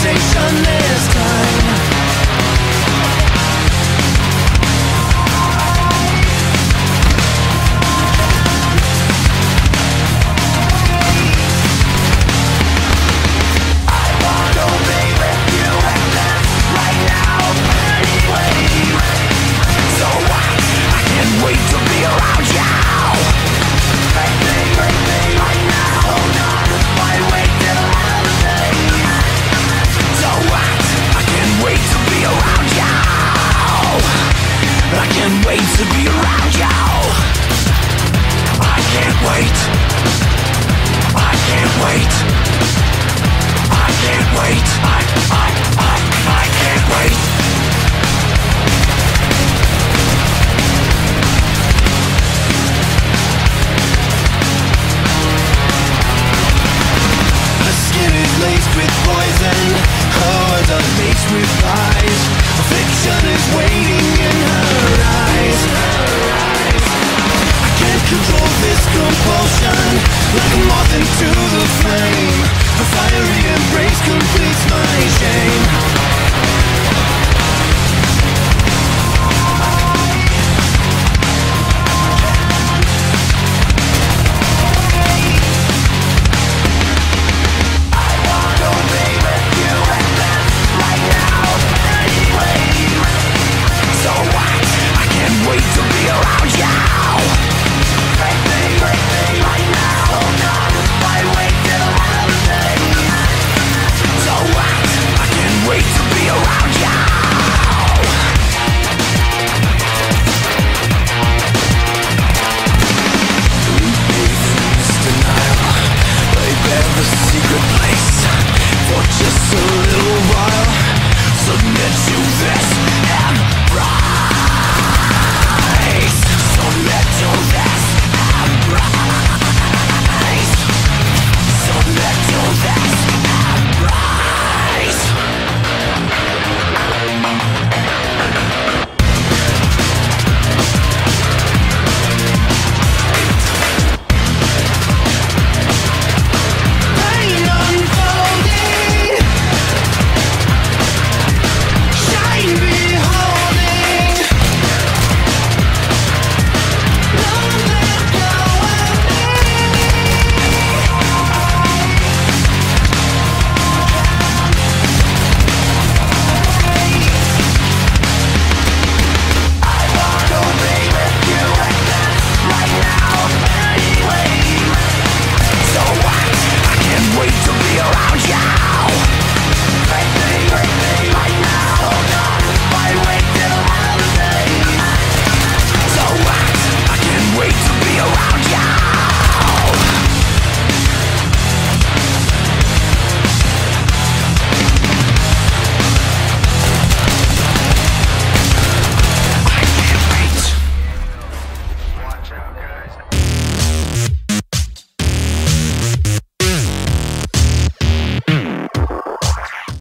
sensation wait to be around you. I can't wait. I can't wait. I can't wait. I, I, I, I can't wait. Her skin is laced with poison oh, words are laced with lies this compulsion. Like a moth into the flame. A fiery embrace completes my